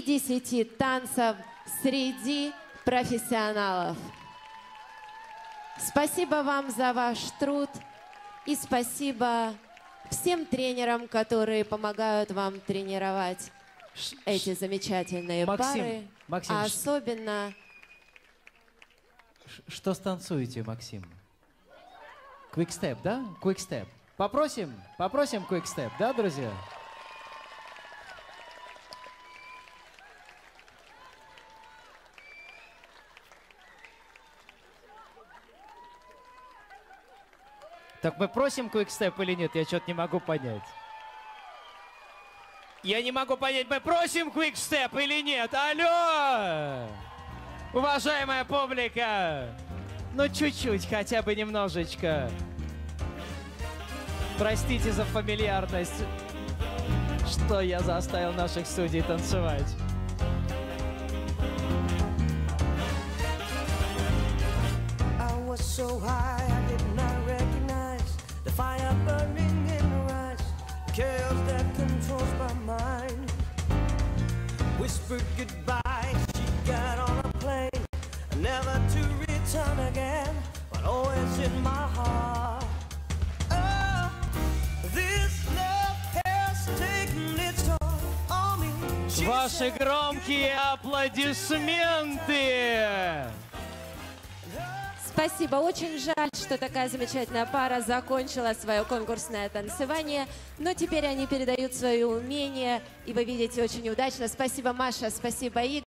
10 танцев среди профессионалов. Спасибо вам за ваш труд и спасибо всем тренерам, которые помогают вам тренировать эти замечательные Максим, пары. Максим, а особенно Что станцуете, Максим? Quick step, да? Quick step. Попросим, попросим step, да, друзья? Так мы просим step или нет? Я что-то не могу понять. Я не могу понять, мы просим step или нет? Алло! Уважаемая публика! Ну, чуть-чуть, хотя бы немножечко. Простите за фамильярность, что я заставил наших судей танцевать. fire burning in her eyes, chaos that controls my mind. Whispered goodbye, she got on a plane, never to return again, but always in my heart. Oh, this love has taken its toll on me. She Ваши said, громкие аплодисменты! Спасибо. Очень жаль, что такая замечательная пара закончила свое конкурсное танцевание. Но теперь они передают свои умения, и вы видите очень удачно. Спасибо, Маша, спасибо, Игорь.